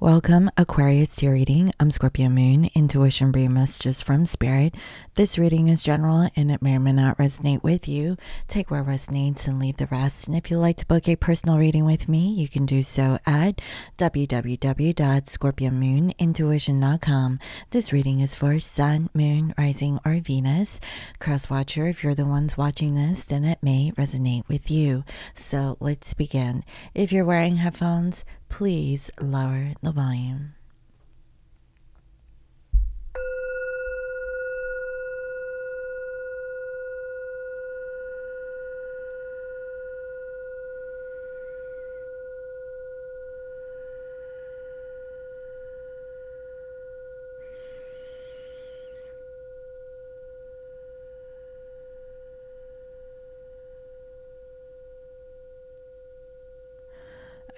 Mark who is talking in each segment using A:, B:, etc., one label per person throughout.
A: Welcome, Aquarius, to your reading. I'm Scorpio Moon, intuition bring messages from Spirit. This reading is general and it may or may not resonate with you. Take what resonates and leave the rest. And if you'd like to book a personal reading with me, you can do so at www.scorpiomoonintuition.com. This reading is for Sun, Moon, Rising, or Venus. Cross Watcher, if you're the ones watching this, then it may resonate with you. So let's begin. If you're wearing headphones, please lower the volume.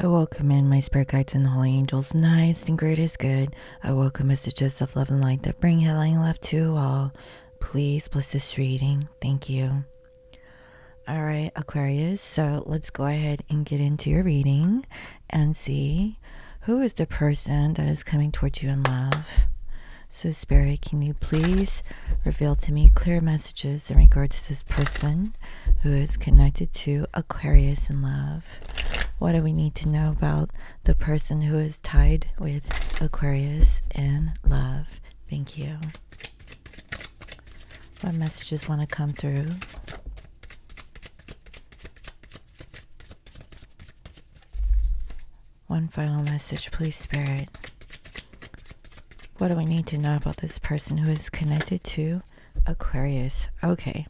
A: I welcome in my spirit guides and holy angels, nice and greatest good. I welcome messages of love and light that bring healing and love to all. Please bless this reading. Thank you. All right, Aquarius. So let's go ahead and get into your reading and see who is the person that is coming towards you in love. So, Spirit, can you please reveal to me clear messages in regards to this person who is connected to Aquarius in love? What do we need to know about the person who is tied with Aquarius in love? Thank you. What messages want to come through? One final message, please, Spirit. What do we need to know about this person who is connected to Aquarius? Okay.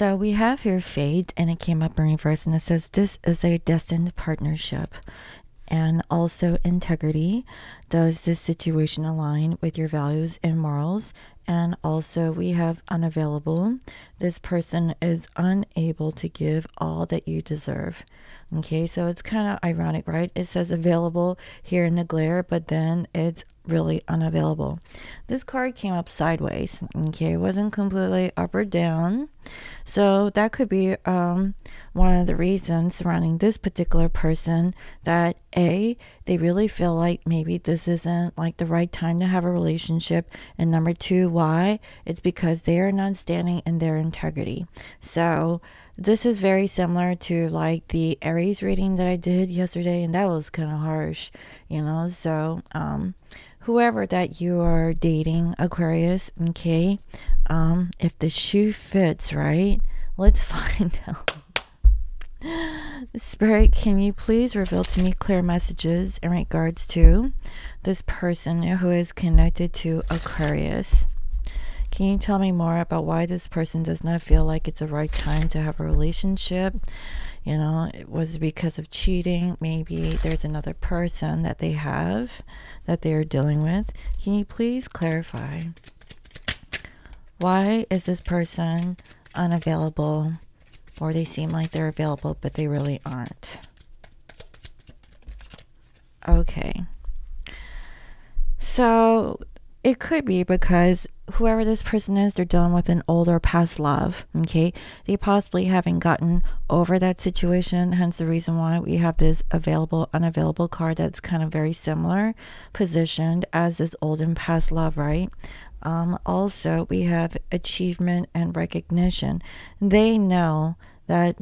A: So we have here fate, and it came up in reverse, and it says this is a destined partnership. And also integrity. Does this situation align with your values and morals? And also, we have unavailable. This person is unable to give all that you deserve. Okay, so it's kind of ironic, right? It says available here in the glare, but then it's really unavailable. This card came up sideways. Okay, it wasn't completely up or down. So that could be um, one of the reasons surrounding this particular person that A, they really feel like maybe this isn't like the right time to have a relationship. And number two, why? It's because they are not standing in their integrity. So this is very similar to like the Aries reading that I did yesterday, and that was kind of harsh, you know. So, um, whoever that you are dating, Aquarius, okay, um, if the shoe fits, right, let's find out. Spirit, can you please reveal to me clear messages in regards to this person who is connected to Aquarius? Can you tell me more about why this person does not feel like it's the right time to have a relationship? You know, it was because of cheating. Maybe there's another person that they have that they are dealing with. Can you please clarify? Why is this person unavailable? Or they seem like they're available, but they really aren't. Okay. So it could be because whoever this person is, they're dealing with an older past love. Okay. They possibly haven't gotten over that situation. Hence the reason why we have this available, unavailable card that's kind of very similar positioned as this old and past love, right? Um, also, we have achievement and recognition. They know that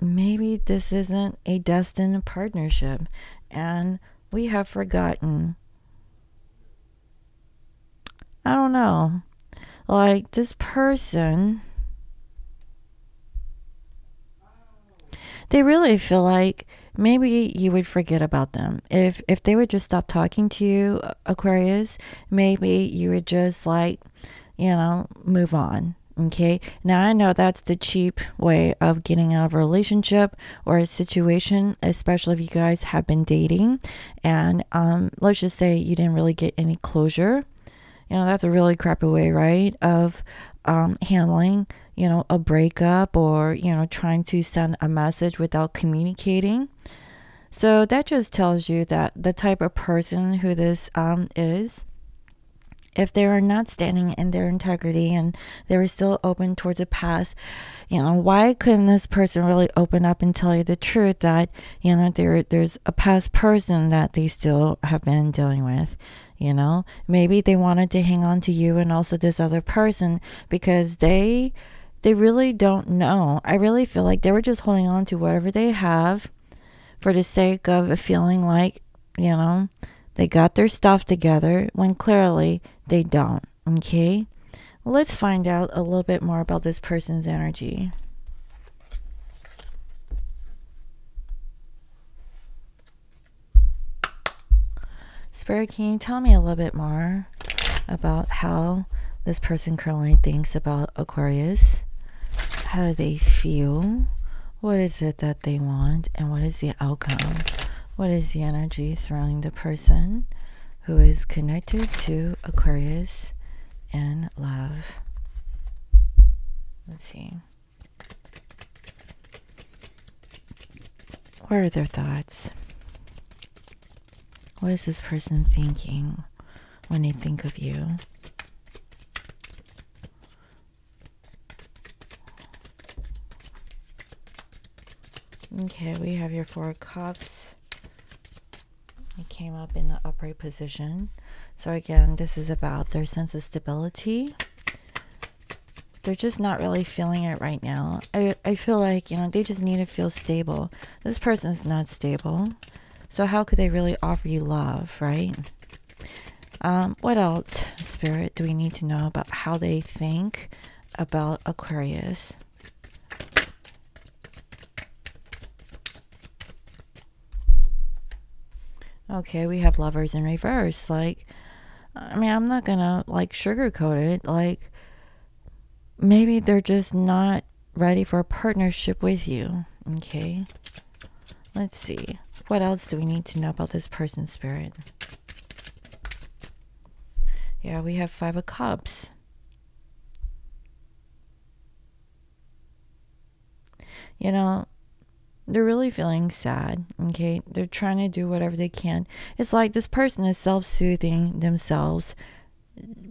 A: maybe this isn't a destined partnership, and we have forgotten. I don't know like this person they really feel like maybe you would forget about them. If if they would just stop talking to you aquarius maybe you would just like you know move on okay? Now i know that's the cheap way of getting out of a relationship or a situation especially if you guys have been dating. And um let's just say you didn't really get any closure you know, that's a really crappy way, right? Of um, handling, you know, a breakup or, you know, trying to send a message without communicating. So that just tells you that the type of person who this um, is, if they are not standing in their integrity and they were still open towards the past, you know, why couldn't this person really open up and tell you the truth that, you know, there there's a past person that they still have been dealing with? You know, maybe they wanted to hang on to you and also this other person because they they really don't know. I really feel like they were just holding on to whatever they have for the sake of a feeling like, you know, they got their stuff together when clearly they don't. Okay? Let's find out a little bit more about this person's energy. Spirit, can you tell me a little bit more about how this person currently thinks about Aquarius? How do they feel? What is it that they want? And what is the outcome? What is the energy surrounding the person who is connected to Aquarius and love? Let's see. What are their thoughts? What is this person thinking when they think of you? Okay, we have your Four Cups. It came up in the upright position. So again, this is about their sense of stability. They're just not really feeling it right now. I, I feel like, you know, they just need to feel stable. This person is not stable. So how could they really offer you love, right? Um, what else, Spirit, do we need to know about how they think about Aquarius? Okay, we have lovers in reverse. Like, I mean, I'm not gonna like sugarcoat it. Like, maybe they're just not ready for a partnership with you. Okay, let's see. What else do we need to know about this person's spirit? Yeah, we have Five of Cups. You know, they're really feeling sad okay they're trying to do whatever they can it's like this person is self-soothing themselves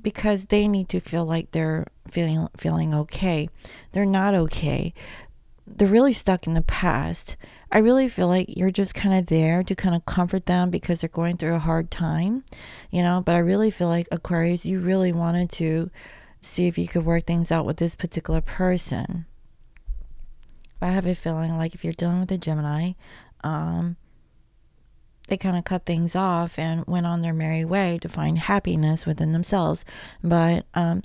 A: because they need to feel like they're feeling feeling okay they're not okay they're really stuck in the past i really feel like you're just kind of there to kind of comfort them because they're going through a hard time you know but i really feel like aquarius you really wanted to see if you could work things out with this particular person I have a feeling like if you're dealing with a Gemini, um, they kind of cut things off and went on their merry way to find happiness within themselves. But um,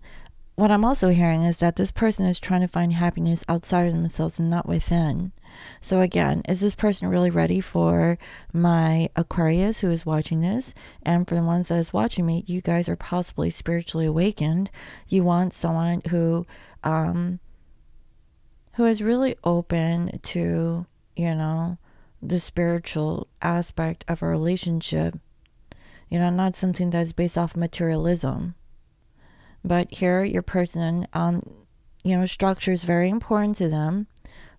A: what I'm also hearing is that this person is trying to find happiness outside of themselves and not within. So, again, is this person really ready for my Aquarius who is watching this? And for the ones that is watching me, you guys are possibly spiritually awakened. You want someone who um, who is really open to, you know, the spiritual aspect of a relationship. You know, not something that's based off materialism. But here, your person, um, you know, structure is very important to them.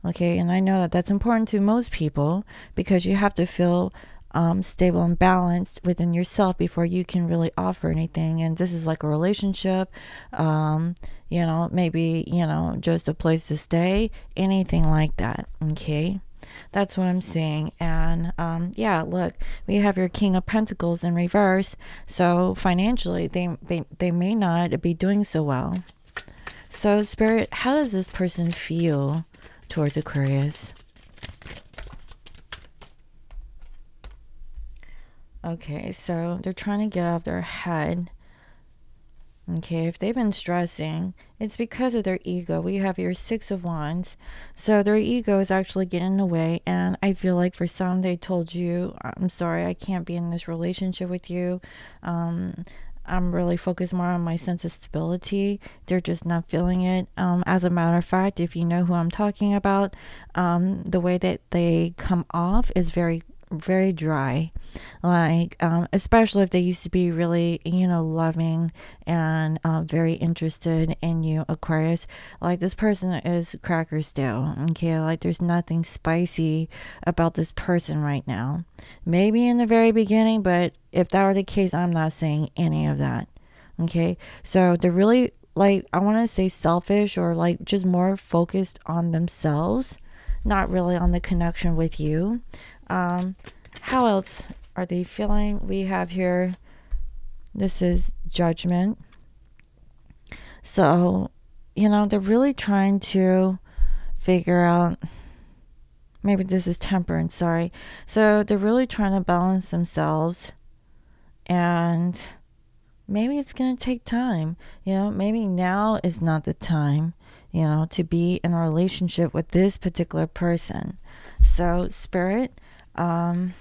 A: Okay, and I know that that's important to most people because you have to feel um, stable and balanced within yourself before you can really offer anything. And this is like a relationship, um, you know, maybe, you know, just a place to stay, anything like that. Okay. That's what I'm seeing. And um, yeah, look, we have your King of Pentacles in reverse. So financially, they, they, they may not be doing so well. So, Spirit, how does this person feel towards Aquarius? Okay, so they're trying to get out of their head. Okay, if they've been stressing, it's because of their ego. We have your Six of Wands. So their ego is actually getting in the way. And I feel like for some, they told you, I'm sorry, I can't be in this relationship with you. Um, I'm really focused more on my sense of stability. They're just not feeling it. Um, as a matter of fact, if you know who I'm talking about, um, the way that they come off is very very dry like um, especially if they used to be really you know loving and uh, very interested in you aquarius like this person is cracker still okay like there's nothing spicy about this person right now maybe in the very beginning but if that were the case i'm not saying any of that Okay. So they're really like, I want to say selfish or like just more focused on themselves, not really on the connection with you. Um, how else are they feeling? We have here, this is judgment. So, you know, they're really trying to figure out maybe this is temperance, sorry. So they're really trying to balance themselves and maybe it's going to take time. You know, maybe now is not the time, you know, to be in a relationship with this particular person. So, spirit, um,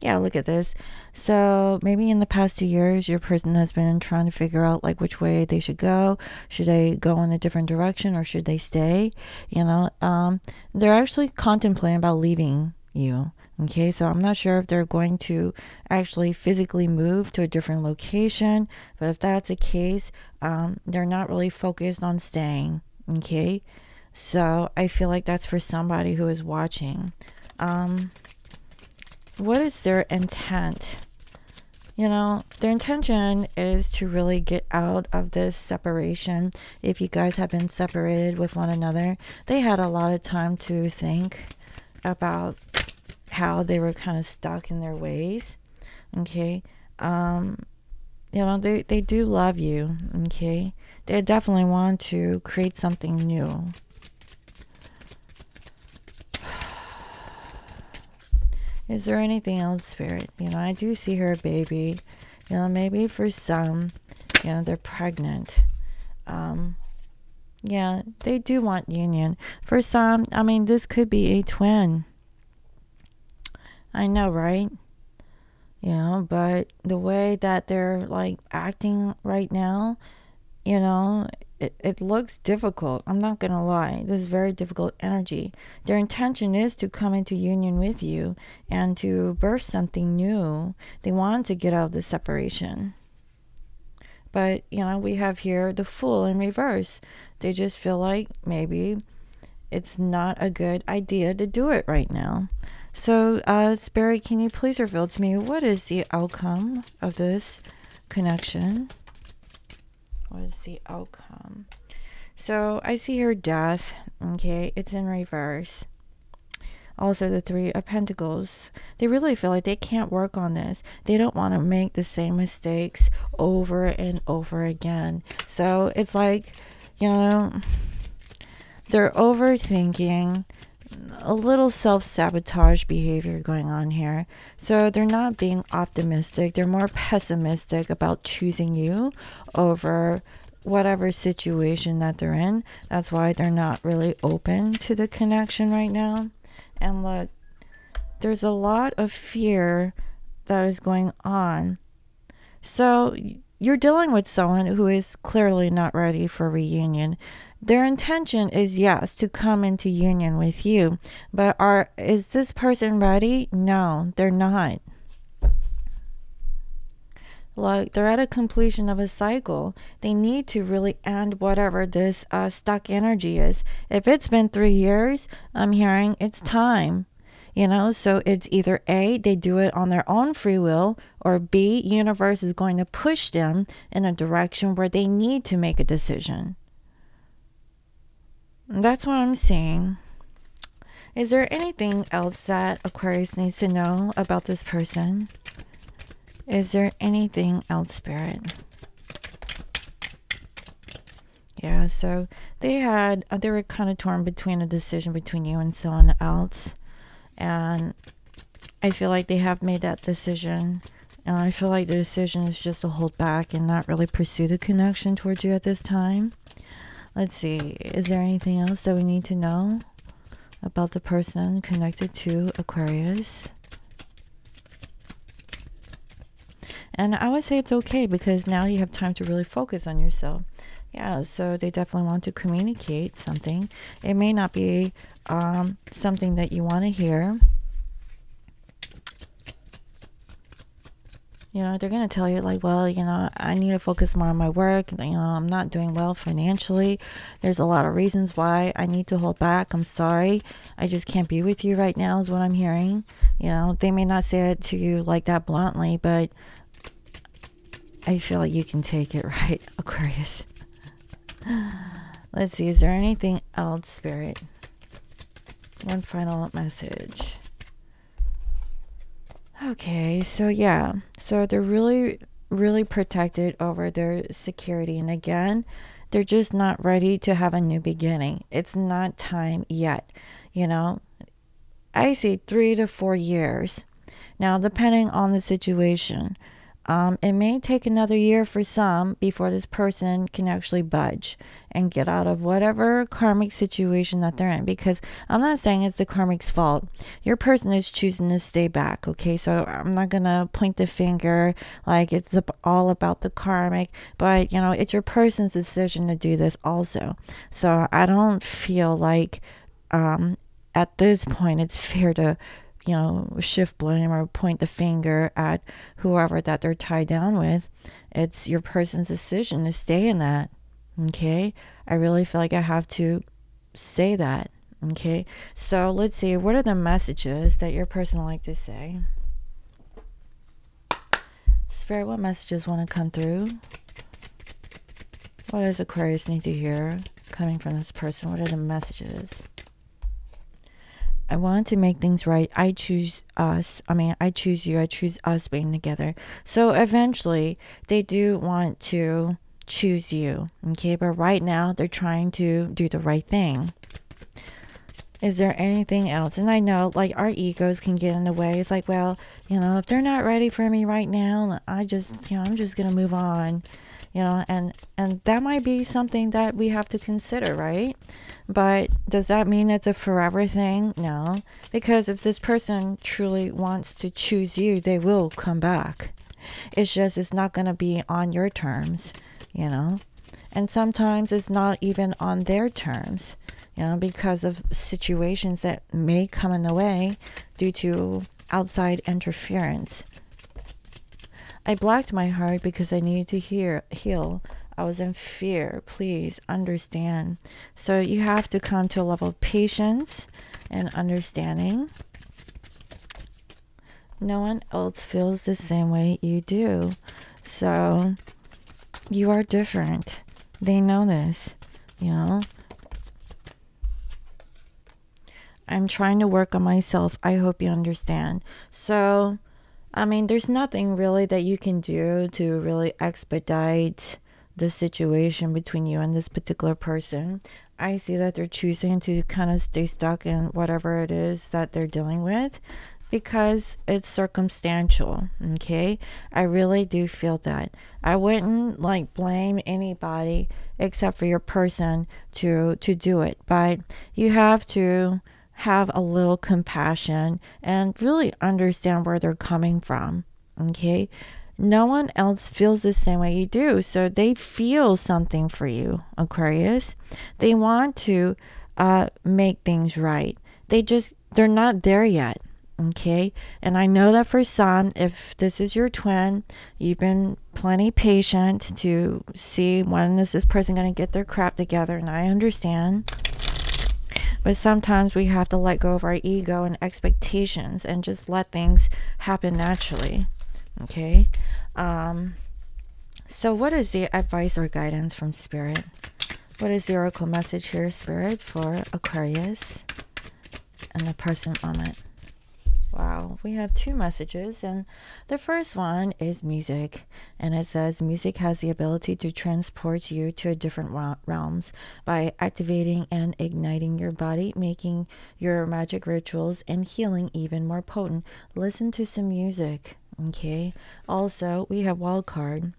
A: yeah, look at this. So maybe in the past two years, your person has been trying to figure out like which way they should go. Should they go in a different direction or should they stay? You know, um, they're actually contemplating about leaving you. Okay, so I'm not sure if they're going to actually physically move to a different location, but if that's the case, um, they're not really focused on staying. Okay, so I feel like that's for somebody who is watching. Um, what is their intent? You know, their intention is to really get out of this separation. If you guys have been separated with one another, they had a lot of time to think about how they were kind of stuck in their ways. Okay. Um, you know, they, they do love you. Okay. They definitely want to create something new. Is there anything else, Spirit? You know, I do see her baby. You know, maybe for some, you know, they're pregnant. Um, yeah, they do want union. For some, I mean, this could be a twin. I know, right? You know, but the way that they're like acting right now, you know, it, it looks difficult. I'm not going to lie. This is very difficult energy. Their intention is to come into union with you and to birth something new. They want to get out of the separation. But, you know, we have here the fool in reverse. They just feel like maybe it's not a good idea to do it right now. So, uh, Spirit, can you please reveal to me what is the outcome of this connection? What is the outcome? So I see her death. Okay, it's in reverse. Also, the Three of Pentacles. They really feel like they can't work on this. They don't want to make the same mistakes over and over again. So it's like, you know, they're overthinking a little self-sabotage behavior going on here. So they're not being optimistic. They're more pessimistic about choosing you over whatever situation that they're in. That's why they're not really open to the connection right now. And look, there's a lot of fear that is going on. So you're dealing with someone who is clearly not ready for reunion. Their intention is yes to come into union with you, but are is this person ready? No, they're not. Like they're at a completion of a cycle. They need to really end whatever this uh, stuck energy is. If it's been three years, I'm hearing it's time. You know, so it's either A, they do it on their own free will, or B, universe is going to push them in a direction where they need to make a decision. That's what I'm seeing. Is there anything else that Aquarius needs to know about this person? Is there anything else, Spirit? Yeah, so they had, uh, they were kind of torn between a decision between you and someone else. And I feel like they have made that decision. And I feel like the decision is just to hold back and not really pursue the connection towards you at this time. Let's see. Is there anything else that we need to know about the person connected to Aquarius? And I would say it's okay because now you have time to really focus on yourself. Yeah, so they definitely want to communicate something. It may not be um, something that you want to hear. You know, they're to tell you, like, well, you know, I need to focus more on my work. You know, I'm not doing well financially. There's a lot of reasons why I need to hold back. I'm sorry. I just can't be with you right now, is what I'm hearing. You know, they may not say it to you like that bluntly, but I feel like you can take it, right, Aquarius? Let's see, is there anything else, Spirit? One final message. Okay, so yeah, so they're really, really protected over their security. And again, they're just not ready to have a new beginning. It's not time yet, you know? I see three to four years. Now, depending on the situation, um, it may take another year for some before this person can actually budge and get out of whatever karmic situation that they're in. Because I'm not saying it's the karmic's fault. Your person is choosing to stay back, okay? So I'm not going to point the finger like it's all about the karmic, but you know, it's your person's decision to do this also. So I don't feel like um, at this point it's fair to you know, shift blame or point the finger at whoever that they're tied down with. It's your person's decision to stay in that. Okay. I really feel like I have to say that. Okay. So let's see. What are the messages that your person like to say? Spirit, what messages want to come through? What does Aquarius need to hear coming from this person? What are the messages? I want to make things right. I choose us. I mean, I choose you. I choose us being together. So eventually, they do want to choose you. Okay, but right now, they're trying to do the right thing. Is there anything else? And I know, like, our egos can get in the way. It's like, well, you know, if they're not ready for me right now, I just, you know, I'm just going to move on you know and and that might be something that we have to consider right but does that mean it's a forever thing? No. Because if this person truly wants to choose you they will come back. It's just it's not going to be on your terms you know? And sometimes it's not even on their terms you know because of situations that may come in the way due to outside interference. I blocked my heart because I needed to hear, heal. I was in fear. Please understand. So you have to come to a level of patience and understanding. No one else feels the same way you do. So you are different. They know this, you know. I'm trying to work on myself. I hope you understand. So I mean, there's nothing really that you can do to really expedite the situation between you and this particular person. I see that they're choosing to kind of stay stuck in whatever it is that they're dealing with because it's circumstantial. Okay. I really do feel that. I wouldn't like blame anybody except for your person to to do it. But you have to have a little compassion and really understand where they're coming from. Okay. No one else feels the same way you do. So they feel something for you, Aquarius. They want to uh, make things right. They just, they're not there yet. Okay. And I know that for some, if this is your twin, you've been plenty patient to see when is this person going to get their crap together. And I understand. But sometimes we have to let go of our ego and expectations and just let things happen naturally. Okay? Um, so, what is the advice or guidance from Spirit? What is the oracle message here, Spirit, for Aquarius in the present moment? Wow, we have two messages, and the first one is music, and it says music has the ability to transport you to a different realms by activating and igniting your body, making your magic rituals and healing even more potent. Listen to some music, okay? Also, we have wild card.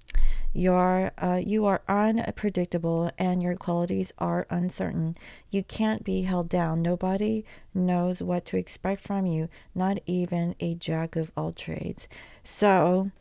A: You're, uh, you are unpredictable and your qualities are uncertain. You can't be held down. Nobody knows what to expect from you, not even a jack of all trades. So,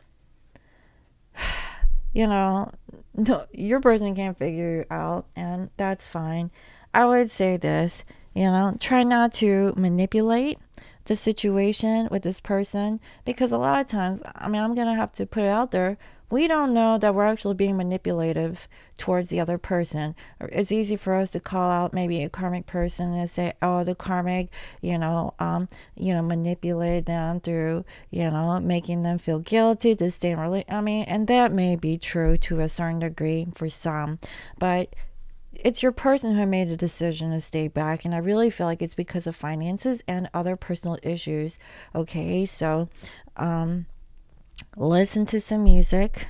A: you know, no, your person can't figure you out, and that's fine. I would say this, you know, try not to manipulate the situation with this person because a lot of times, I mean, I'm going to have to put it out there. We don't know that we're actually being manipulative towards the other person. It's easy for us to call out maybe a karmic person and say, "Oh, the karmic, you know, um, you know, manipulate them through, you know, making them feel guilty to stay in really." I mean, and that may be true to a certain degree for some, but it's your person who made a decision to stay back and i really feel like it's because of finances and other personal issues okay? So um listen to some music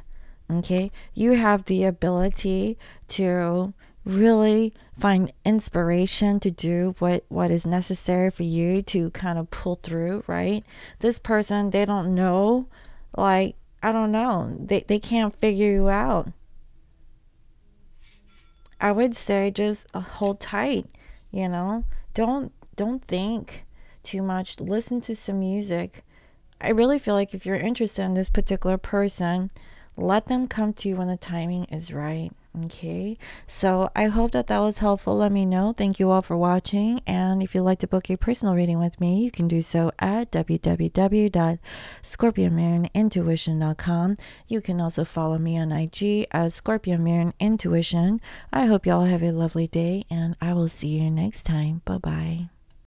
A: okay? You have the ability to really find inspiration to do what what is necessary for you to kind of pull through right? This person they don't know like i don't know they, they can't figure you out I would say just uh, hold tight, you know. Don't don't think too much. Listen to some music. I really feel like if you're interested in this particular person, let them come to you when the timing is right. Okay, so I hope that that was helpful. Let me know. Thank you all for watching. And if you'd like to book a personal reading with me, you can do so at www.scorpiomoonintuition.com. You can also follow me on IG as Scorpio Moon Intuition. I hope y'all have a lovely day, and I will see you next time. Bye bye.